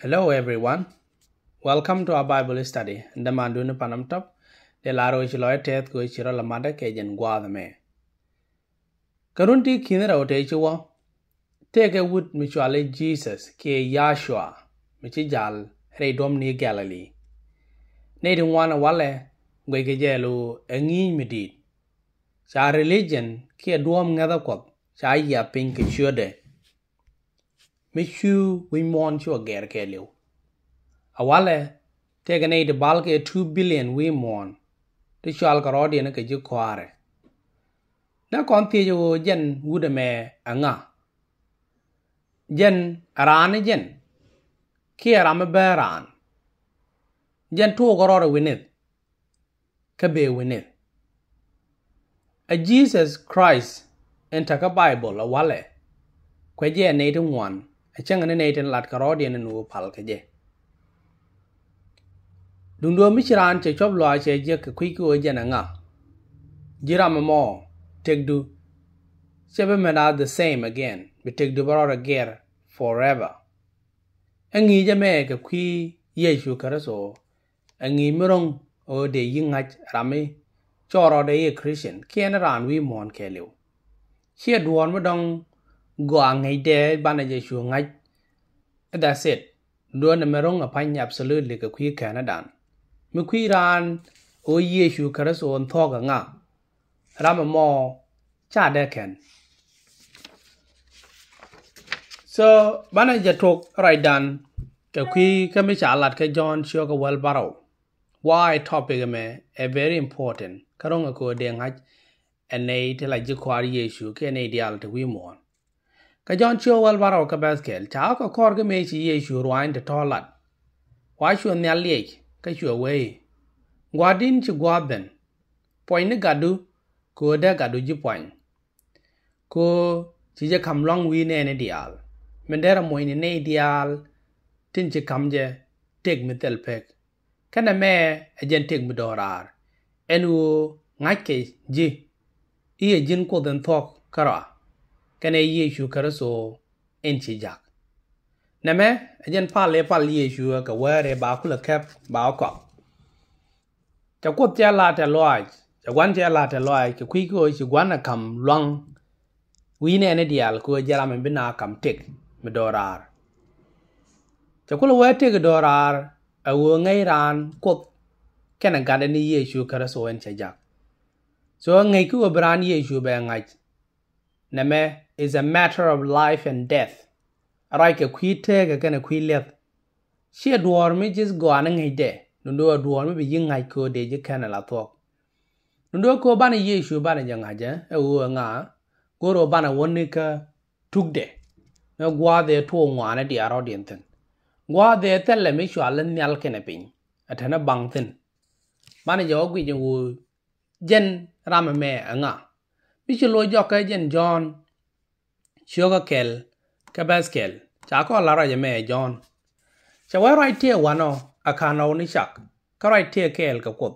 Hello, everyone. Welcome to our Bible study. Ndamandu na panam top. De laro ichilo etet ko ichiro lamada ke jen gwadha me. Karunti kinera ote ichiwa. Teke wut michwale Jesus ke Yahshua. Michi jal rei dom ni Galilee. Nedi wana wale gwe ke jelu engi midit. Cha religion ke duom ngada kwat. Cha ya pink ke shude mi chu wi mon chu ger ke liu. Awale te ga de bal ke 2 billion wi mon. Ti chal ka rodi ne ke ju kware. Na kon ti ju jen wu me anga jen aran jen. Ki aram beran jen tu ko rodi winit ka be winit a jesus christ enta ka bible awale kwe je nei de one achang ne nei ten lat karo dia ne nu pal ke je dung do mi chiran che chop lo che je ke kwi ko je na nga. Jira ma mo tek du. Sebe me the same again. Be tek du baro again forever. Angi je me ke kwi yesu karaso angi mirong o de yingach rami choro de ye christian. Kien ran wi mon ke liu. Chia duon mo dong go ngai de bana je shu ngai that's it do na merong apany absolutely ka kwi kana dan mi kwi ran o ye shu kara so on tho ga nga ram mo cha de ken so bana je tok right dan ka kwi ka mi cha lat ka john shu ka wel baro why topic me a very important karong ko de ngai anei te la ji kwar yesu ke ne dial te wi mon ka jon chio wal baro ka baskel cha ko kor ga me chi ye shu ruain de tolat wa shu nya le ka shu we gwadin chi gwaben point gadu ko da gadu ji point ko chi je kam long wi ne ne dial men dera mo ni ne dial tin chi kam je tek mi tel pek kana me ajen tek mi dorar enu ngak ke ji iye jin ko den thok kara kene yeshu karaso enchi jak. Neme, ajen pal pal yeshu ka were ba kula kep, ba ko ta ko tia la ta loaj ta wan tia la ta loaj ke kwi ko shi gwana kam long wi ne ne dial ko jara men bina kam tek mi dorar ta kula wa tek dorar a wo ngai ran ko kena gada ni yeshu karaso enchi jak. So, ngai ku bran yeshu be ngai neme is a matter of life and death. Raike kuitega gana kuilet sia duormi jis goana ngaide nundua duormi bi yingai ko de je kana la tok. Nundua ko bana yeshu bana jangaja e uwa nga goro bana wonika tukde. Na gwa de to ngwana di aro dientin gwa de telle mi shu alan nyal kene pin athana bangtin bana jo gwi jo jen ramame anga mi chu lo jo ka jen john sugar kel ka baskel cha ko la ra me john cha wa right tie wano akano ni chak ka right tie kel ka kop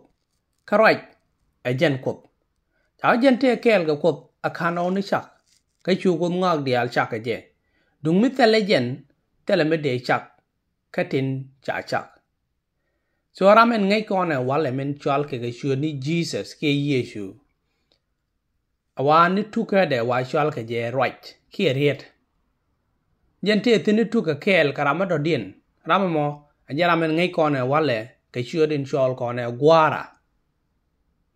ka right a jen kop cha jen tie kel ka kop akano ni chak ka chu ko ngak dial chak ka je dung mi tele jen tele me de chak ka tin cha chak so ramen ngai ko ne wale men chal ke ga shu ni jesus ke yesu awa ni tuka de wa chal ke je right ki riet jen te tini tuka kel karama do din rama mo ajara men ngai kone wale ke chua din chol kone gwara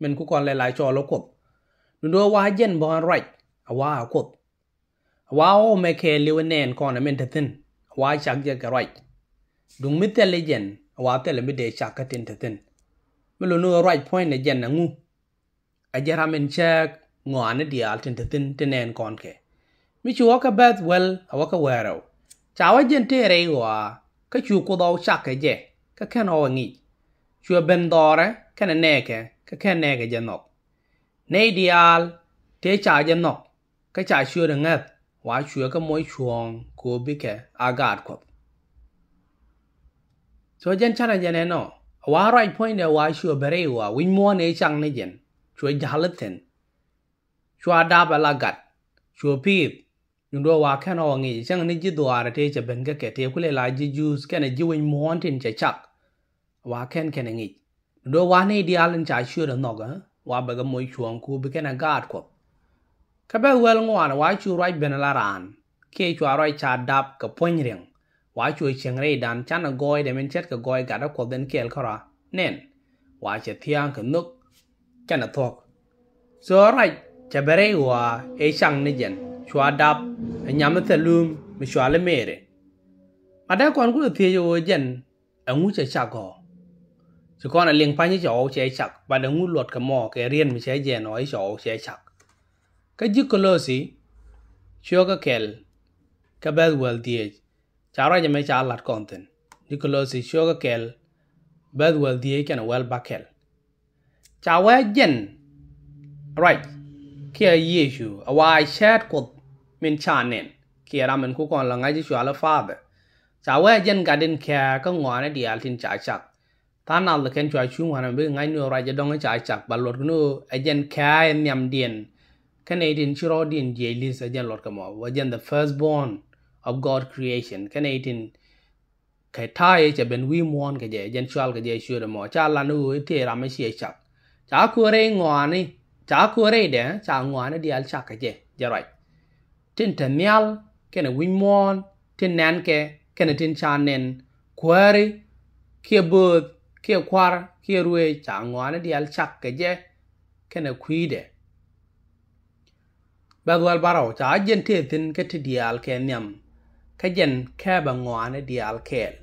men ku kon le la chol kop ndo wa jen bon right awa kop awa o me ke liwe nen kone men tin awa chak je ke right dung mi tele jen awa tele mi de chak ka tin tin melo no right point ne jen na ngu ajara men chak ngwane dial tin tin tinen kon ke mi chu ka beth well awaka wero chawa jen te re wa ka chu ko do chak ke je ka ken o ngi chu ben dore ken ne ke ka ken ne ke je nok ne dial te cha je nok ka cha chu de ngat wa chu ka moi chuong ko bi ke agar ko so jen chana jen no wa right point de wa chu bere wa win mo ne chang ne jen chu ชัวดาบลากัดชัวพีบยุงดัววาแค่นองี้ช่างนี่จิตตัวอะไรที่จะเป็นก็แก่เทีบคุเลลายจิจูสแค่ในจิวินมอนทินจะชักวาแค่นแค่นงี้ยดัววานี่ดีอาลันจายชื่อเรืองนอกะวาเบกมวยชวงคูไปแค่นกาดกบขบเวลงวานว่าชูไรเบนลารานเคชัวไรชาดับกับพ่นเรียงว่าช่วยเชียงรดันชันกอยเดมันเช็ดกกอยกัดกบเดินเกลคราเน่นว่าเชเทียงกับนุกจันทอกสอไร bere wa e chang ne jen. Chua dap e nyam the lum mi chua le mere. Ma da kon ku the yo jen a ngu che cha go chỉ còn là liên quan như chỗ chế chặt và đừng ngu luật cái mò cái riêng mình sẽ dè nói chỗ chế chặt cái dứt cái lơ xí chưa cái kẹl cái bed well đi chả ra cho mấy chả lạt content dứt cái lơ xí chưa cái kẹl bed well đi cái nào well back kẹl chả wá jen, right kia Yesu awai chat ko min chanen kia ra mình cũng còn là ngay chỉ xóa là father chả wá jen garden kia có ngoan này đi altin chả chắc ta nào là khen chua chung hoàn bị ngay nửa ra cho đông chả e chắc bà lột nu ajen e kia nhầm điền lý sẽ dân lột ajen lord và dân the firstborn of God creation. Cái này thì cái thai che ben wi cái gì, je e jen cái gì chưa được mo. Cha là nu thì ra me sie chắc chả ku re ngoài này cha ku re de cha ngwa ni dial cha ke je je right tin te nyal ke ne wi mon tin nan ke ke ne tin cha nen kwari kia bud kia kwar kia ruwe cha ngwa ni dial chak ke je ke ne kwi de bedwal barau cha jen te tin ke ti dial ke nyam ka jen ke ba ngwa ne dial kel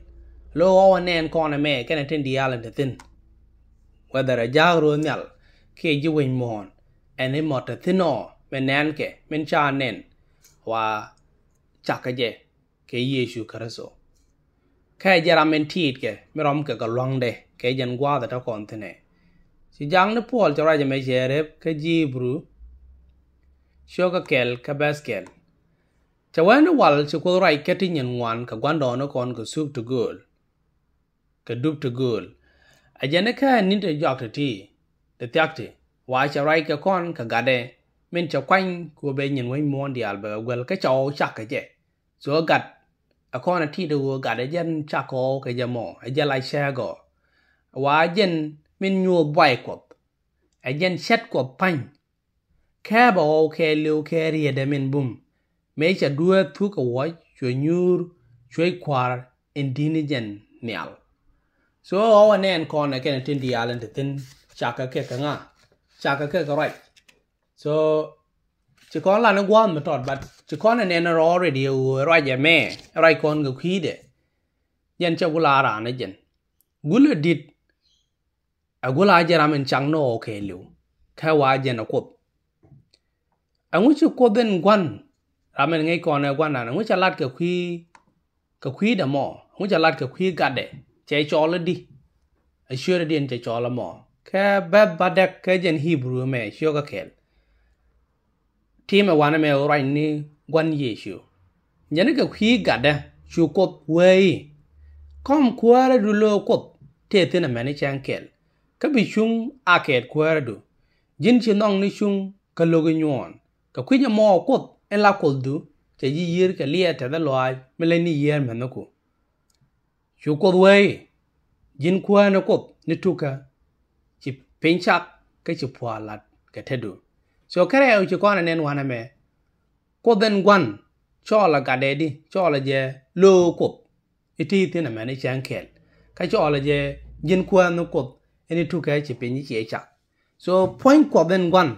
lo o nen ko na me ke ne tin dial ne tin. Whether a jagro nyal ke ji wen mon ene mot te no me nen ke, men cha nen. Wa cha ka je, ke yesu karaso ka jara men tit ke, me rom ke ka long de, ke jen gwa da ta kon tene si jang ne pol cha ra me jere ke jibru shoga kel ka baskel cha wan wal chu ko rai ke tin yen wan ka gwan do no kon ko suk to gol ka dup to gol a jene ka nin te jok te ti, te tyak te wa cha rai ka kon ka gade min cha kwang ku be nyin wai mon dial ba gwel ka chao cha ka je so gat a kon ti do ga de jen cha ko ka je mo a je lai sha go wa jen min nyu bai ko a jen shet ko pan ka ba o ke lu ke ri de min bum me cha duwe thu ka wa chwe nyur chwe kwar indigent nial so o anen kon a ken tin dial en tin. Cha ka ke ka nga cha ka cái rồi, right. So chỉ có là nó quan mà trọt but chỉ có là nên nó rồi điều rồi ya mẹ, rồi con cái khí đấy yen cha gula ra ne jen. Gula dit a gula jara men chang no ke lu ka wa nó a anh a ngu chu ko quan, làm ra men ngai kon quan gwan anh ngu cha lát ke khi ke khi da mo. Ngu cha lát ke khi ga để chạy cho le đi, anh sure di en chạy cho là mo ka ba ba dak ka jen hebrew me sho ka kel ti me wana me rai ni gwan ye shu nyane ka khi ga da chu ko wei. Kom kwara du lo ko te te na mani chang kel. Ka bi chung a ket kwara du. Jin chi nong ni chung ka lo ga nyon. Ka kwinya mo kot, en la kol du. Te yi yir ka lia te da loai me le ni yer me no ko chu ko wei. Jin kwa na kot, ni tuka. chi pinchak ka chi pwa lat ka te du so kare au chi kona nen wana me ko den gwan cho la ga de di cho la je lo ko iti ti na me ni chan kel ka cho la je jin kwa no ko eni tuka chi pinyi chi chak so point ko den gwan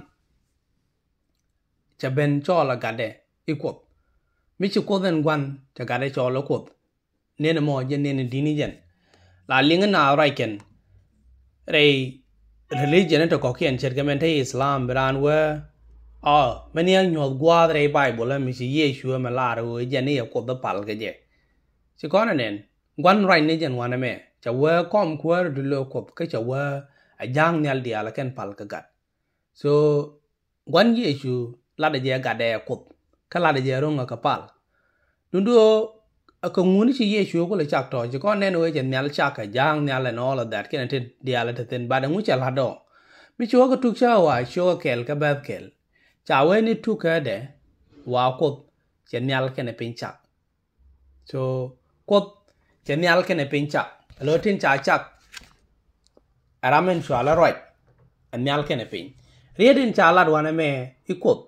cha ben cho la gade i kuop mi chi ko den gwan cha gade cho la kuop ne na mo je ne ne dini jen la linga na rai ken rei religion to ko kien cher gamen te islam bran we a meni ang nyol gwadre bible mi chi yeshu ma la ro je ne ko da pal ge je chi kon nen gwan rai ne jen wana me cha we kom kwar du lo ko ke cha we a jang nyal dia la ken pal ka gat so gwan yeshu lada je gade kup ka lada je runga ka pal nundu ka nguni chi ye shu ko le chak to je ko ne no je nyal chak ka jang nyal and all of that ken tin dia la tin ba da ngu cha la do mi chu ka tuk cha wa shu ka kel ka ba kel cha we ni tu ka de wa kup che nyal kene piny chak so koth che nyal kene piny chak lo tin cha chak aramen chwala roi nyal kene piny riedin cha lad wane me ikoth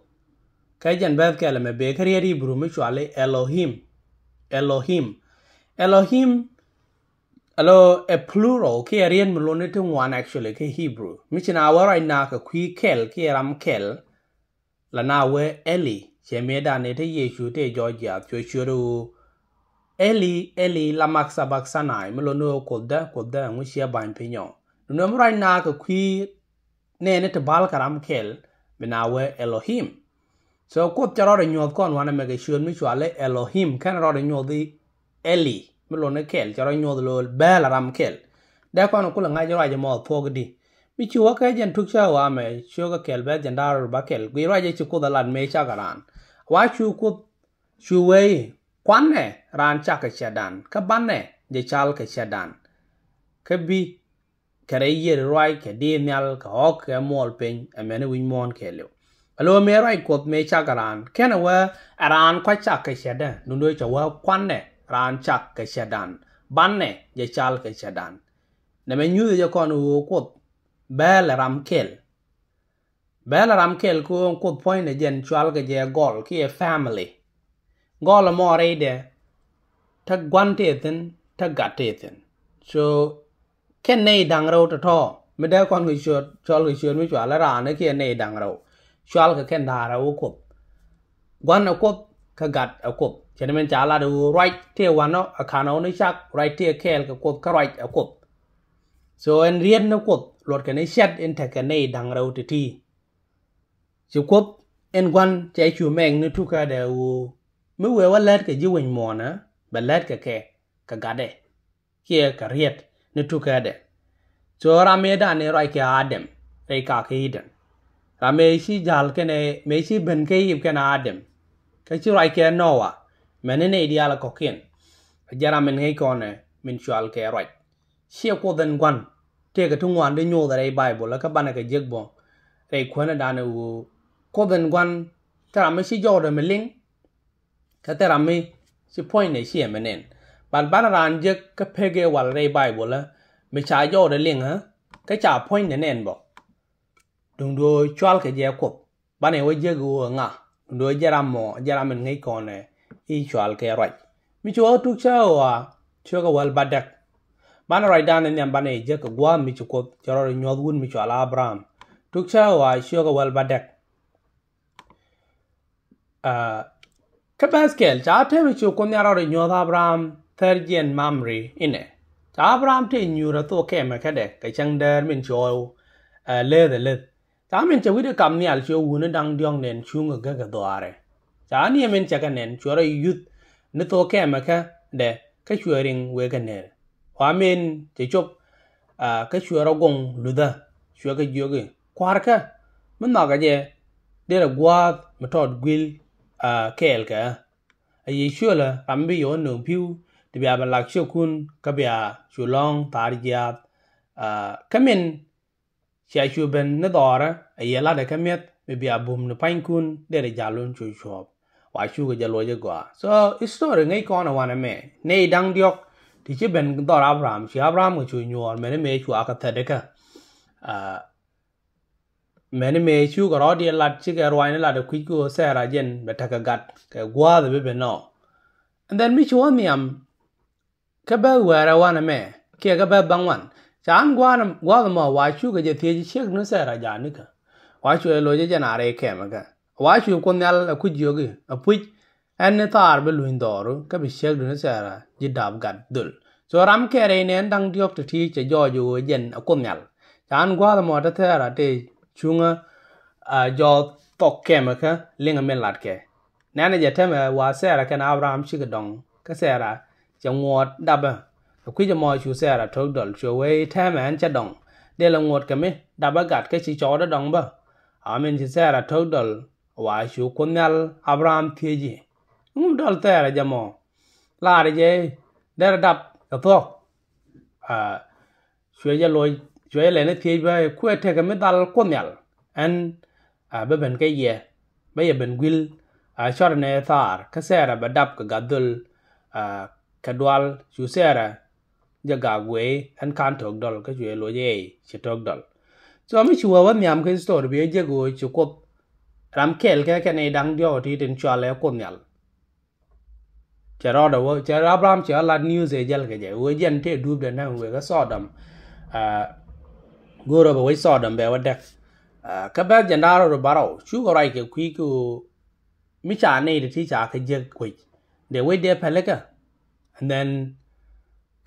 ka jan beth kele me be ka riedi bru me chwale elohim Elohim Elohim အလို a plural ကရီယန်မလို့နေတဲ့ one actually က Hebrew မြချနာဝရိုင်းနာကခွီကဲလ်ကရမ်ကဲလ်လနာဝဲ Eli ရေမဲတာနေတဲ့ယေရှုတဲ့ဂျော်ဂျီယာဖြိုချိုရို Eli Eli လမခ်ဆဘခ်ဆနိုင်မလို့နိုကိုဒါကိုဒါငွရှေဘိုင်ပညောနနမရိုင်းနာကခွီနဲနဲ့တဘာလကရမ်ကဲလ်မနာဝဲ Elohim so kot cha rode nyuoth kon wana mege ke shun mi chwale elohim. Kan ro de nyodi eli ne kel. Cha rode nyuoth lo bel ram kel. Da kon kula ngai jora je mo pogdi mi chuwa ka jen tuk cha wa me chuga kel be jen dar ba kel. Gwi ra je chuku da lan me cha garan wa chu ko chu wei kwan ne ran cha ka chedan ka ban ne je chal ka chedan ka bi kare yer rai ke di nyal, ka ok ke mol pen amene win mon ke lo alo me rai ko me cha garan ken wa ran kwa cha ka chedan nu do cha wa kwan ne ran cha ka chedan ban ne je chal ka chedan ne me nyu je kon wo ko bel ram kel bel ram kel ko ko point ne jen chwal ke je gol ki e family gol mo re de ta gwan te ten ta gat te ten so ken nei dang ro to to me de kon wi chot chol wi chot mi chwal ra ne ki nei dang ro chwal ke ken da ra wo ko gwan ko ka gat ko chen men cha la du right te wan no akano ni chak right te kel ka ko ka right ko so en rien no ko lột cái này xét in thạch cái này đằng đầu thì thi chỉ quốc en quan chạy chủ mèn nữa thu cả đều mới về ว่า let cái dư hình mò nữa bà let cái cái cái gà đấy kia cái riết nữa thu cả đấy so ra mê đã này rồi cái adam rồi cả cái hidan ra mê si jal cái này mê si bên cái hiệp cái adam cái chú rồi cái noah à? mẹ nên này đi à ala có kiên giờ ra mình ngay con mình chual cái rồi siêu cô đơn quan. Te ka tungwan de nyo da rai bible la ka bana ka jeg bon rai kwana u na wu ko den gwan tara me si jo da me ling ka tara me si point ne si me nen ban bana ran jeg ka pege wal rai bible la me cha jo da ling ha ka cha point ne nen bo dung do chwal ka je ko bana we jeg wu nga dung do jara mo jara men ngai ko ne i chwal ke roi mi chu tu cha wa chu ka wal badak bana rai dan ne bana je ka gwa mi chu ko choro nyod wun mi chu ala abraham. Tuk cha wa shio ka wal badek uh ka skill, cha te mi chu ko nyaro ri nyod abraham. Terjen mamri ine cha abraham te nyura to ke ma ka de ka chang der min chu uh le de le cha min che wi de kam ni al chu wu ne dang dyong nen chu nga ga ga do are cha ni min cha ka nen chu ro yut ne to ke ma ka de ka chu ring we ka ner wamin te chop a, ka chuara gong luda, chua ka joge kwar ka. Man na ga je, de la gwa ma tot gwil, a, kel ka. A yi chua la rambi yo no piu te bia ba lak chua kun, ka bia chu long, tar à a mình cha chu ben na dora a yi la de kamet be bia bum no pain kun de de jalun chu shop, wa chu ga jalo je gwa so story ngai ko na wana me nei dang diok chỉ bên đó là abraham. Chỉ abraham ko chu nyor mene me chu mẹ tade ka a mene me chu ko rodi lat ci ga rwai ne lat ku ko sera jen be taka cái quá thì bị bên nó and then mấy chú anh em cái bé vừa ra wana mẹ, cái cái bài bang wan chan gwa na gwa ga je te chek no sera ja ni ka. E je jana re ke ma ko nyal ku jogi a en tar be luin doru, ka bi shek dun sera ji dab gad dul. So ram kere ne dang diok to ti che jo e jen a nyal. Chan gwa ta tera te chunga a jo tok ke linga men ke nana je teme wa sera kan abraham shi ka sera che ngot daba quý cho mọi chú xe là trâu đồn chiều ấy thế anh chết đồng đây là một cái mi đã bắt gạt cái chỉ chó đó đồng bơ à mình chú xe là trâu đồn và chú quân nhau Abraham thiê gì ngum đồn thế là chấm mò. Là đấy chứ đây là đập à, cái thô à chú ấy lôi chú ấy lấy lên thiê về quê thế cái mi đã quân nhau anh à bên bên cái gì? Bây giờ bên Will a chorne thar kasera badap ka gadul a kadwal chusera chu sera ja ga gwe, an kan tok dol, ka chwe lo ye, che tok dol. So mi chu wa nyam ka story bi je go chu ko ram kel cái này ne dang dio ti tin chwa le ko nyal. Che ro da wo, che abraham che la news e jel ke je, wo jen te du de na we ka so dam. A, go ro ba we so dam be wa dek ka ba jan da ro ba ro, chu ko rai ke kwi ku mi cha ne de ti cha ka je kwi de we de pele ka and then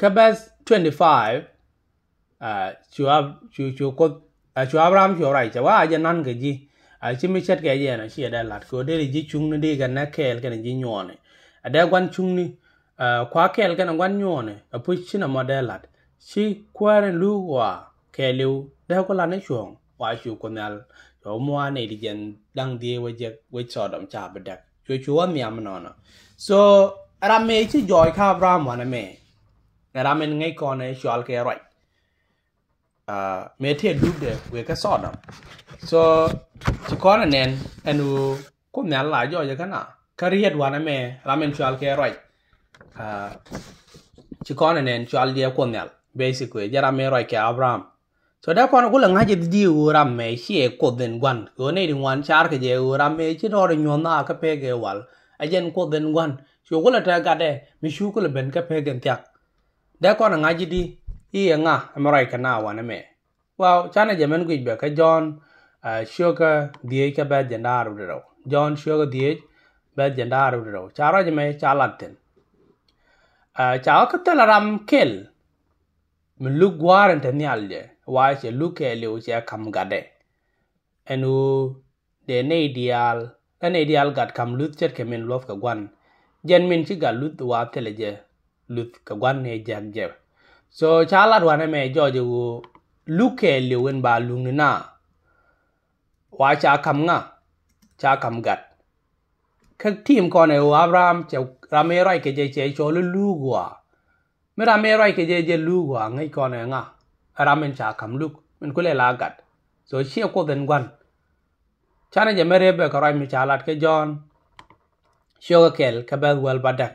Kabas 25 uh chú ab, chú chú ko chú abraham, chú rai cha wa ja nan ke ji a chi mi chet ke je na shi da lat ko de ji chung ne de ga na kel ke ji nyone a da gwan chung ni uh kwa kel ke na gwan nyone a pu chi na mo da lat chi kware lu wa ke lu da ko la ne chuong wa chu ko nal yo mo ne di jen dang die we je we cho dom cha ba dak chu chu wa mi am no no so ara me chi joy ka abraham wa na me Ramen ngay con này chual cái right à mẹ thiệt lúc đấy về cái sọ đó. So, chỉ có là anh u cũng nhà lại cho cái nào. Cái riết hoàn này mẹ, ra men chual cái right à chỉ có basically, giờ ra mẹ cái Abraham so da kwana kula ngaje di ura me shi ko den gwan ko ne di wan char ke je ura me chi ro nyona ka pe ge wal ajen ko den gwan so kula ta ga de mi shu kula ben ka pe gen da ko na ngaji di i nga amarai kana wana me wow chana jamen gui be ka john shoka sugar die ka ba jandaru do john, sugar die ba jandaru do chara jame chalaten ten cha ka talaram kel min lu gwaran ta nyalje wa che lu ke le che kam gade enu de ne ideal ne ideal gad kam lut chet ke min lof ka gwan jen min chi ga lut wa tele je luth ka gwan ne jag jeb so chalat wane me joje wo luke liwen ba lungni na wa cha kam nga cha kam gat ka tim ko ne wo abraham che rame rai ke je che cho lu lu gwa me rame rai ke je je lu gwa ngai ko ne nga ramen cha kam luk min kule la gat so chi ko den gwan chana je mere be ko rai mi chalat ke jon shoga kel ka bel wel badak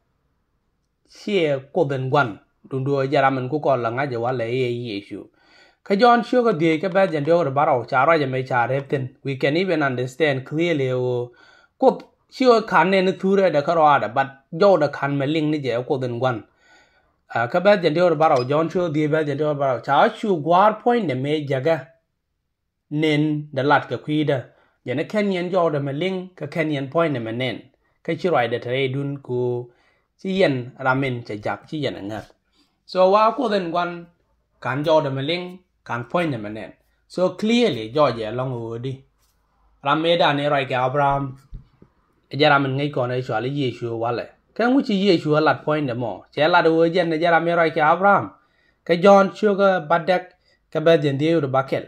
go cố rami quan ne rai giờ abraham sie koden gwan dundu jaramen ku lấy langa je wala ye yesu ka jon shu ko die ka ba jan do baro chara je me cha tin. We can even understand clearly o ko shu kan ne ne ture được karo ada but mà linh này giờ ling ni quan à cái gwan ka ba jan bảo John jon điều die ba jan do bảo cha shu gwar point để mấy giờ nên đã da cái ka đó. Giờ nó khen yen jo da mà linh cái khen yen point để mà nên cái chuyện roi để thấy đun cố chi yen ramen cha jak chi yen ngat so, wa ko den wan, kan jo de meling kan point de menen so clearly jo ye long wo di. Ram me da ne rai ke abraham. E jara men ngai ko ne shwa le yesu wale ke ngu chi yesu lat point de mo. Che la do je ne jara me rai ke abraham. Ke jon sugar badak ke ba den de ro bakel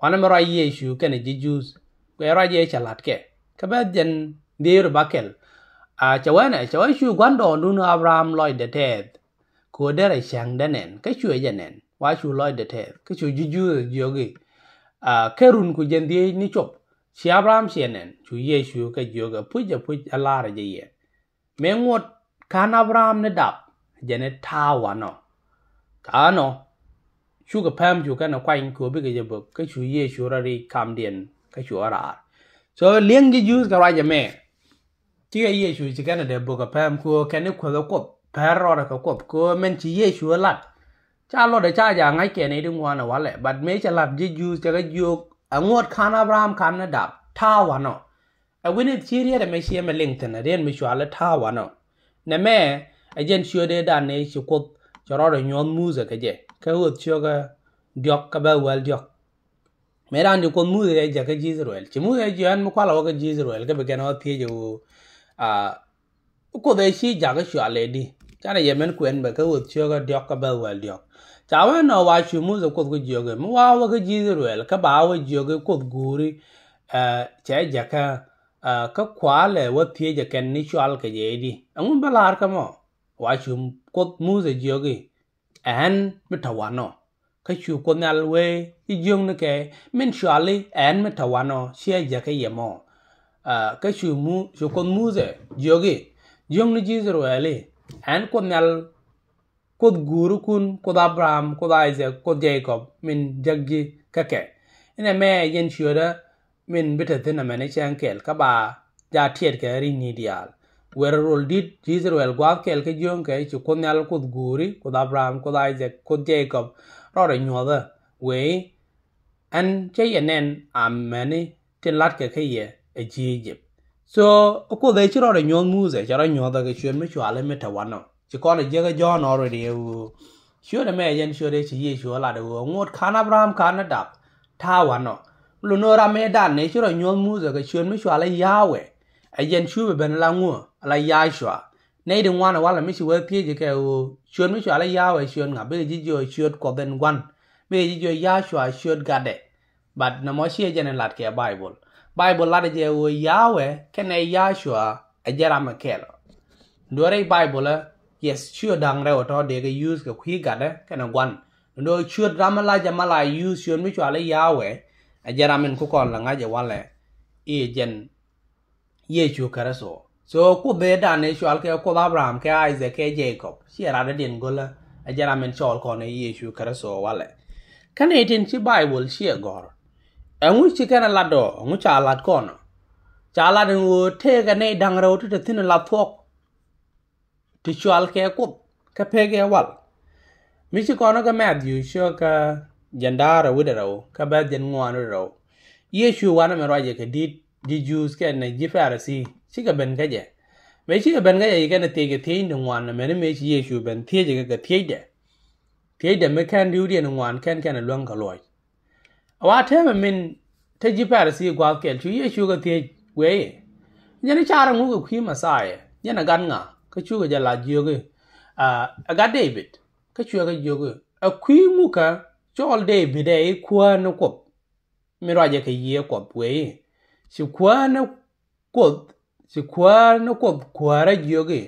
wana me rai yesu kan ji jus ke e rai ye cha lat ke. Ka ba den de ro bakel a cho chawa shu quan đồ nu abraham loy de ted ko dere chang da nen ka chue ja nen wa chu loy de te ka chu ju ju jo à a kerun ku jen die ni chop si abraham si nen chu ye chu ka jo phu pu phu pu ala ra je ye me ngot kan abraham ne dap je ne ta wa no ka no chú cái pam chú ka na quay, ko bi cái je bu ka chú ye chu ra ri kam dien ka ở ara so lieng ji ju cái ra ja me chi ga ye chu chi ka na de bu ga pam ko ka ne ko ga ko perro da ka kop ko men chi ye shu lat cha lo da cha ja ngai ke ne ding wana wale but me cha lat ji ju cha ga ju angot kan abraham kan na dap ta wa no a wini chi ri da me shi me ling tan na ren me shu ala ta wa no na me a jen shu de da ne shu ko cha ro da nyon mu za ka je ka hot shu ga diok ka ba wal diok me ran ju ko mu de ja ka ji israel chi mu de ji an mu kwala wa ka ji israel ka be ga no ti ju a ko de shi ja ga shwa le di cha kana yemen kwen ba ka wut chyo ga dyok ka ba wa dyok cha wa no wa chu mu zo ko ko jyo ga mu wa wa ga ji wel ka ba wa jyo ga ko guri a cha ja ka ka kwa le wa pye ja ken ni chwal ka je di ang ba lar ka mo wa chu ko mu zo jyo ga an mi ta wa no ka chu ko nal we i jyo ne ke min chwali an mi ta wa no she ja ka ye mo ka chu mu chu ko mu zo jioge jong ni ji zo wel an ko nal ko guru kun ko abraham ko isaac ko jacob min jaggi kake ina me yen shoda min bita thina mene chen kel ka ba ja tiet ke ri ni dial wer rol dit israel gwa kel ke jon ke chu ko nyal ko guri ko abraham ko isaac ko jacob. Ro re nyoda we an che yenen amene tin lat ke ke ye e egypt so ko de chiro re nyon muze charo nyoda ke chuen me chwale me tawano chỉ con là giờ John already u sure the me yen sure chi ye sure de được ngot kan Abraham, kan na đap tha lu no ra me dan, ne chiro nyon muze ke cái me sure la yawe a yen sure ben la ngu la ya sure nei de wana wala mi sure pie je ke u chuyện me sure la yawe sure nga. Be e ji jo sure ko ben wan be ji jo ya sure gade. But na mo shi je ne lat ke bible bible la je wo yawe kene yashua ya sure a jera ma kelo. Bible, yes, chua dang re oto de ge use ke khí gạt đấy cái nào quan nó drama la jama la use yon mi cho lấy yawe a jara men ko kon la ngaje wale e jen ye chu karaso so, ku be da ne chu ke ko abraham, ke isaac, ke jacob, si era de den gola a jara men chol ko ne ye chu karaso wale kane e tin ci bible, si e gor a ngu ci kana cái này đang cha thì kono cha la den wo te cái ne cái ro cái te tin la thok ti chwal ke kup ka pege wal mi chi kono ka Matthew sho ka jandara widaro ka ba den ngwan ro Yeshu wana me roje ka di di Jews ke na ji farisi chi ka ben ka je me chi ka ben ka je ka na te ke te ni ngwan na me ne me chi Yeshu ben cái je ka te de te de me kan diu de ngwan kan kan luôn ka loy wa tebe min ta ji par si gwa kel chu ye chu ga tie we ye nya ni chara ngu ga khi ma sa ye nya na gan nga ka chu ga ja la ji ga a ga david ka chu ga ji ga a khi ngu ka chol david e kwa no ko mi ra ja ka ye ko we ye si kwa no ko si kwa no ko kwa ra ji ga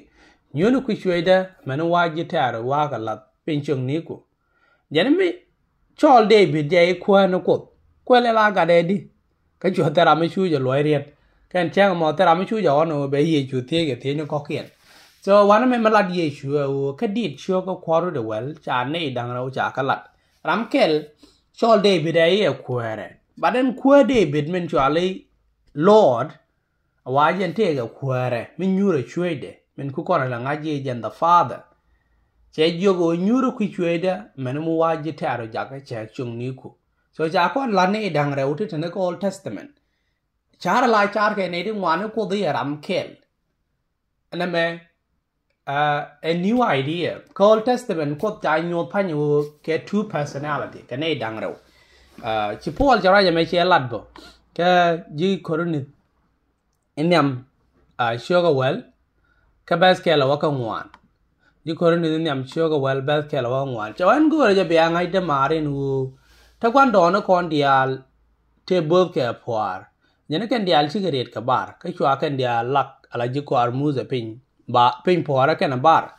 nyu no ku chu da man wa ji tar wa ga la pin chung ni ko nya ni mi chol david e kwa no kop kwele la ga de di ka chu tara mi chu je loy riet kan chang mo tara mi chu jo no be ye chu tie ke tie no ko kien so wana me malad ye shua wo kadit shua ko kwaru de wel cha ne dang ra cha kalat ram kel chol david ay e kwere baden kwe david men chwale lord. Wa jen te ga kwere min nyure chwede men ku kona la ngaje jen the father che jogo nyure ku chwede men mu waje taro jaga che chung ni ku so cha kon la ne dang ra uti ne ko old testament char la char ke ne di ngwane ko de ram kel ana me uh, a new idea. Old Testament quote I know như ke two personality ke ne dang ro. Uh, ci Paul jara ya me che ladbo ke ji koruni inyam show sugar well ke bas ke la waka ngwan. Ji koruni inyam sugar well bas ke la waka ngwan. Chawan go ja be angai de mare nu ta kwan do na kon dial te bob ke poar. Nyene ken dial cigarette ka bar ke chwa ken dial lak ala ji ko armuza pin ba pin pora kana bar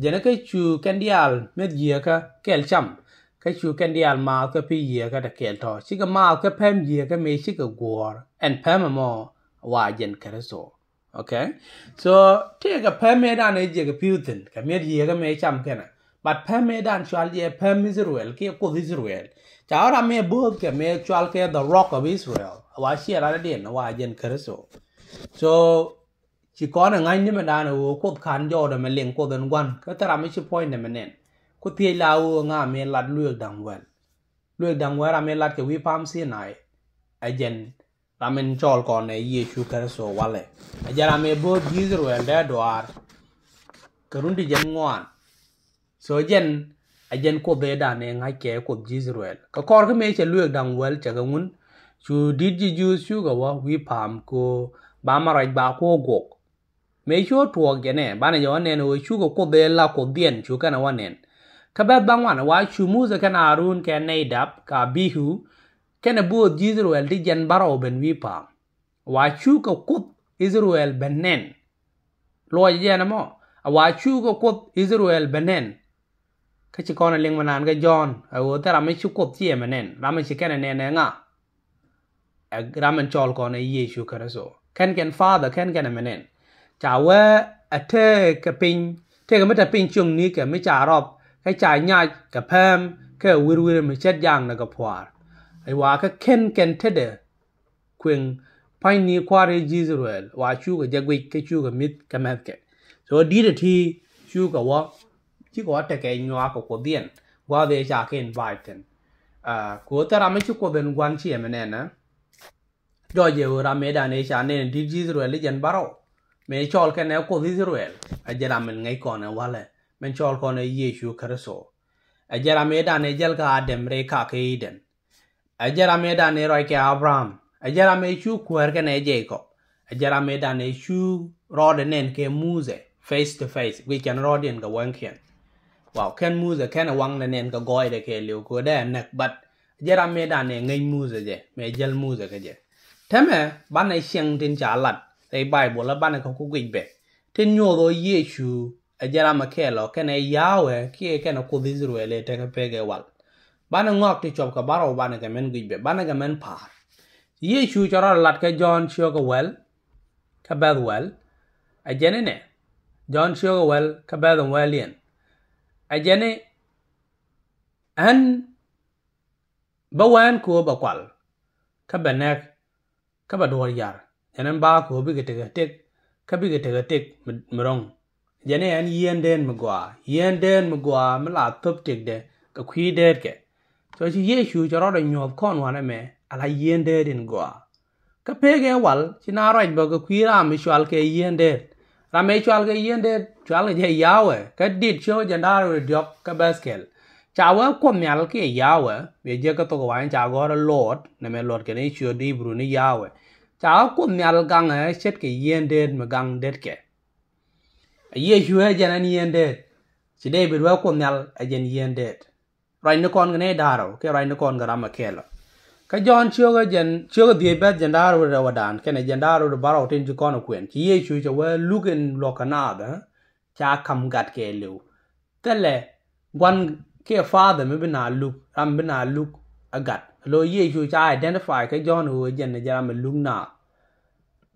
jene ke chu kandial med ye ka kel cham ke chu kandial ma ka pi ye ka da kel to chi ka ma ka pem ye ka me chi ka gor en pem mo wa jen ka so okay? So, take a permit me age e putin ka med ye ka me cham kana but permit me dan ye perm israel ke ko israel cha ora me bo ke me chal ke the rock of israel. Wa shi ra de na wa jen ka so. So chỉ có là ngay nhưng mà đàn ở cột khán do để mà liền cột đơn quan cái ta làm mấy chữ point này mà nên có tiền là ở ngà mình lát luyện đằng vậy luyện đằng vậy làm mình lát cái vi phạm xin này ajen làm chol ko ne này chu kar so wale. E Ajara me bo bớt wel da doar karundi jen ngwan. So jen e ajen ko be da ne này ke ko cột wel ka kor ke me che luek dang wel chắc cái chu chú ji ju chú ga wa, wi pam ko ba mà ra ba ko gok. Me chu tuo ge ne, ba ne yo ne no chu ko ko de la ko dien chu kana wanen ka ba bangwan wa chu mu ze kana arun ke nei dap, ka bihu kene buot Israel di jen baro ben wi pa wa chu ko kut Israel benen lo yen mo wa chu ko kut Israel benen ka chi kona ling manan ga John a wo ta rame chu kut tie menen rame chi kene ne ne nga ramen chol kona Yesu karaso ken ken father ken ken menen cha we a te ka pin te ka mata pin chung ni ka mi cha rob ka cha nya ka pam ka wir wir mi chet yang na ka phwar ai wa ka ken ken te de kwing pai ni kware Israel wa chu ka jagwi ke chu ga mit ka met ke so, di de thi chu ga wa chi ko ta ke nywa ko ko dien. Wa de ja ke invite ten. A ko ta ra me chu ko den gwan chi me ne na. Do je ra me da ne cha ne di Israel le jan baro me chol ke ne ko Israel a jera men ngai ko ne wale men chol ko ne Yesu Kristo a jera me da ne jel ga adem re ka ke iden ajara me da ne roi ke Abraham. Ajara chu kwer ne Jacob. Ajara me da ne chu rod nen ke Muse face to face. We can rod in ga wanken wow, ken Muse ken wang ne nen ga goy de ke liu ko da nek, but ajara me da ngai Muse je, me jel Muse ke je. Teme ban ne siang tin cha lat. Te Bible la ban ne ko ku gbe be. Tin nyo do Yesu ajara ke lo ken e yawe ke ken ko dizruele te ke pege wal. Bana ngok ti chop ka baro bana ga men gbe bana ga men par ye chu chara lat ka john chio ka well ka bad well a jene ne john chio ka well ka bad well yen a jene an ba wan ko ba kwal ka benek ka ba dor yar. Yanan ba ko bi ga te tek ka bi ga te tek mrong jene an yen den mgwa yen den mgwa mla top tek de ka kwi der ke so chi yeshu cho ro nyob kon wane me ala yende din go ka pege wal chi na roj ba ko kwi ra mi shwal ke yende ra me shwal ke yende chwal je yawe ka dit cho jandaro diok ka baskel cha wa ko myal ke yawe be je ka to wa cha go ro lot na me lot ke ni chu di bru ni yawe cha ko myal gang e chet ke yende me gang det ke yeshu he janan yende chi de be ro ko myal a jen yende rai ne kon ne daro, ke rai ne kon garama kelo ka jon chio ga jen chio ga die bet jen daro re wadan ke ne jen daro de baro tin ju kon kwen chi ye chu che we lugen lo kanada eh? cha kam gat ke lu tele wan ke father me bina luk ram bina luk agat lo ye chu cha identify ke jon ho jen ne jara me luk na.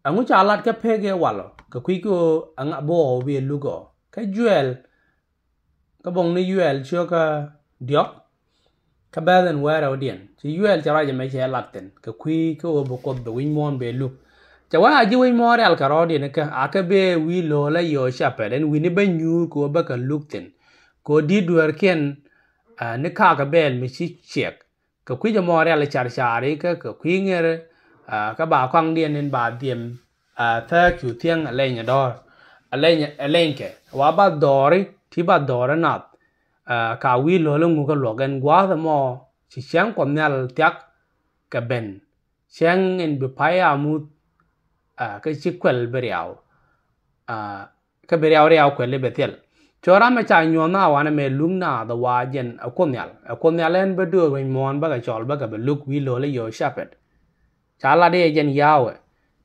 Angu cha lat ke pege walo ka kwi ko anga về we lugo. Ka juel ka bong ni juel chio ka diok. Ka belen wara odien. Ci yuel ci raja me ci latten ka kwi ka wo ko be win mon be lu. Ca wa ji win more al karodi ne ka aka be wi lo la yo chapelen wi ni ben yu ko ba ka lukten ko di duar ken ne ka ka bel mi chi chek ka kwi ja more al char chari ka ka kwi ngere ka ba kwang dien nen ba diem. Ta chu tieng ale nya e dor. Ale nya ale ke. Wa ba dori, ti ba dor nat ka wi lo lo ngu ka lo gen gwa da mo chi chang ko nyal tyak ka ben chang en bi pa ya mu ka chi kwel be riaw ka be riaw riaw kwel be tel chora ma cha nyo na wa na me lung na da wa jen a ko nyal a ko nyal en be do be mon ba ka chol ba ka be luk wi lo le yo shapet cha la de jen yawe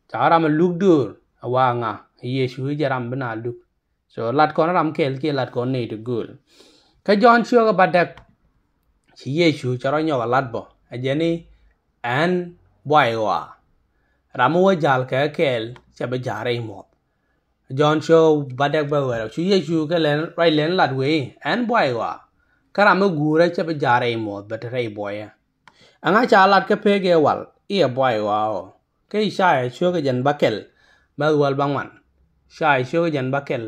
cha ra ma luk dur a wa nga yesu jaram bena luk so lat kon ram kel ke lat kon ne to gul ka jon chio ga badak chi yesu charo nyo ga lat bo a jeni an boy ramu wa jal ka kel cha be jare mo jon chio badak ba wa chi yesu ka len rai len lat we an boy wa karamu gure cha be jare mo bet rei boya anga cha lat ka pege wal ia boy o ke sha chio ga jan bakel ba wal bangwan sha chio ga jan bakel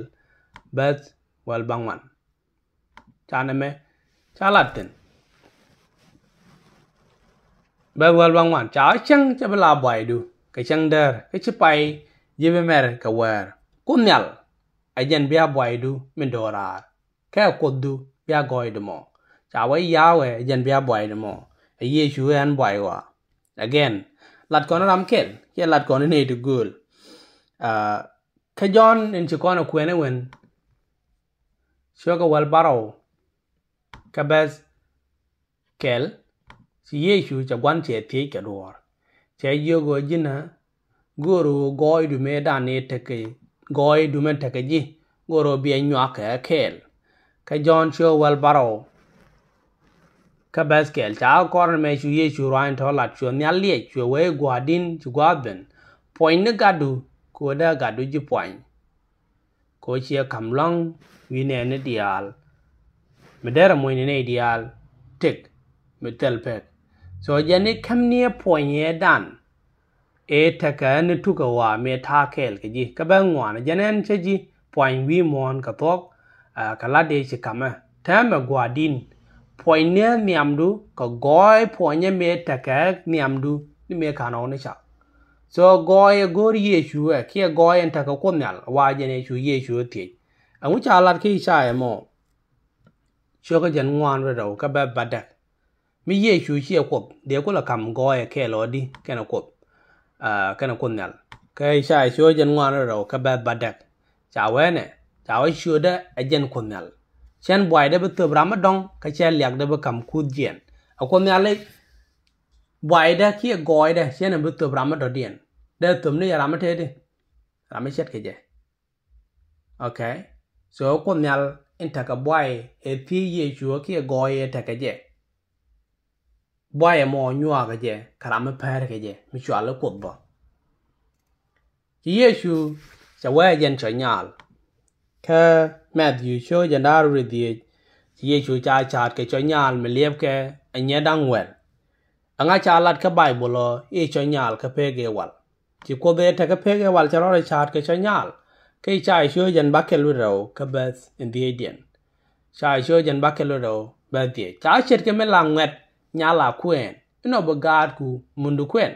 bet wal bangwan chane me chalatin ba wal bang wan cha chang cha bla bai du ka chang der ka chi pai ye be mer ka wer kun nyal a jen bia bai du min dora ka ko du bia goi du mo cha wai ya we jen bia bai du mo a ye shu an bai wa again lat kon ram kel ye lat kon ne du gul uh ka jon in ci kono kwene wen shoga wal baro ka bes kel ci yesu ca gwan ce tie ka dor ce yogo jina goro goy du me da ne teke goy du men teke ji goro bi nywa ka kel. Ka jon sho wal baro ka bes kel cha kor me chu yesu ran to lat chu nyal lie chu we gwa din chu gwa ben. Ne gadu ko da gadu ji point ko chia kam long wi ne ne dial. midera moinine ideal tik mitelpek so jani kamnie poinye dan e taka ni tuka wa me ta kel ke ji ka ban ngwana janen che ji point wi mon ka tok ka la de chi kama ta ma gwa din point ne miam du ka goy poinye me taka miam du ni me ka no ni cha so goy gor ye shu ke goy en taka ko nyal wa jane shu ye shu ti a mu cha la ke sha e mo cho ka jan ngwan re ro ka ba badak mi yeshu chi e de ko la kam goye ke lo di ke na kop a ke na kunyal ka cha cho jan ngwan re ro ka ba badak cha we ne cha we shu da a jan kunyal chen boy de bu bram dong ka cha lyak de kam ku jien a kunyal boy da ki goy da chen bu bram do dien de tum ni yaram te di ram chet ke je okay so ko nyal in taka boy e pi ye chuo ki goye taka je. Boy mo nyua ga je, karame per ga je, mi chua le ko bo. Ye chu, cha wa yen cha nyal. Ka matthew cho ja na ru di ki ye chu cha cha ke cho nyal me liep ke anya dang wel. Anga cha lat ka bible e cho nyal ka pe ge wal. Ki chỉ có thể pe ge wal, cha ro cha ke chanyal ke chai sho jan bakel ro ka beth in the edian chai sho jan bakel ro ba die cha chet ke men lang met nya la kwen no bo gad ku mundu kwen